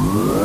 Whoa.